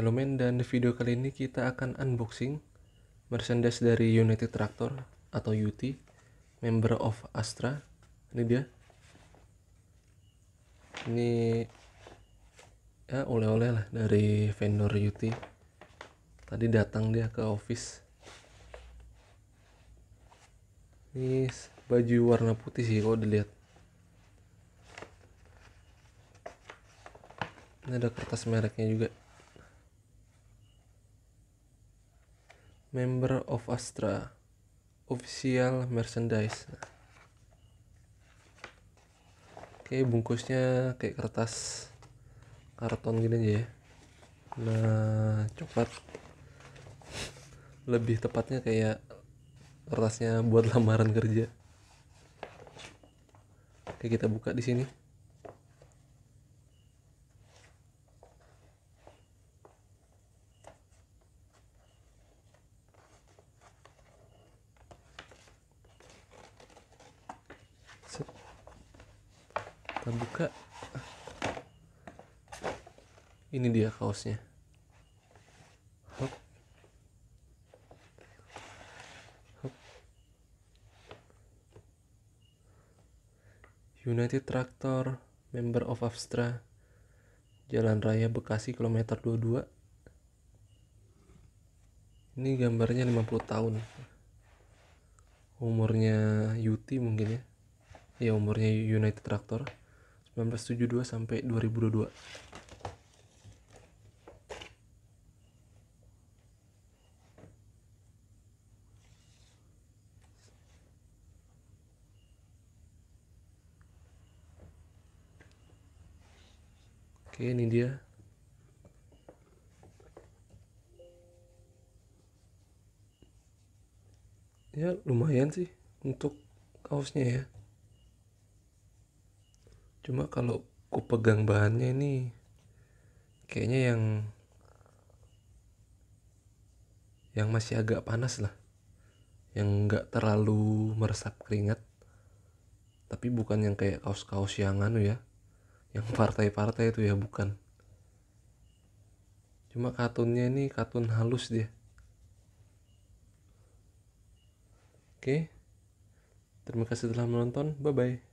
Halo men, dan di video kali ini kita akan unboxing merchandise dari United Tractor atau UT, member of Astra. Ini dia. Ini ya oleh-oleh lah dari vendor UT. Tadi datang dia ke office. Ini baju warna putih sih kalau dilihat. Ini ada kertas mereknya juga. Member of Astra. Official Merchandise. Oke bungkusnya kayak kertas karton gini aja ya. Nah coklat. Lebih tepatnya kayak kertasnya buat lamaran kerja. Oke kita buka di sini kita buka. Ini dia kaosnya. Hop. Hop. United Tractor member of Astra. Jalan Raya Bekasi kilometer 22 ini gambarnya 50 tahun. Umurnya Yuti mungkin ya. Ya umurnya United Tractor 1972 sampai 2022 Oke ini dia. Ya lumayan sih untuk kaosnya ya cuma kalau ku pegang bahannya ini kayaknya yang yang masih agak panas lah. Yang nggak terlalu meresap keringat. Tapi bukan yang kayak kaos-kaos yang anu ya yang partai-partai itu ya bukan. Cuma katunnya ini katun halus dia. Oke. Terima kasih telah menonton. Bye bye